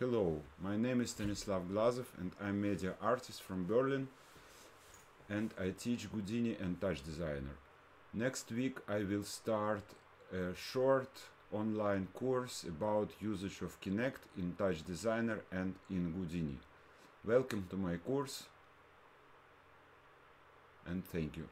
Hello, my name is Stanislav Glazov and I'm media artist from Berlin and I teach Houdini and Touch Designer. Next week I will start a short online course about usage of Kinect in Touch Designer and in Houdini. Welcome to my course and thank you.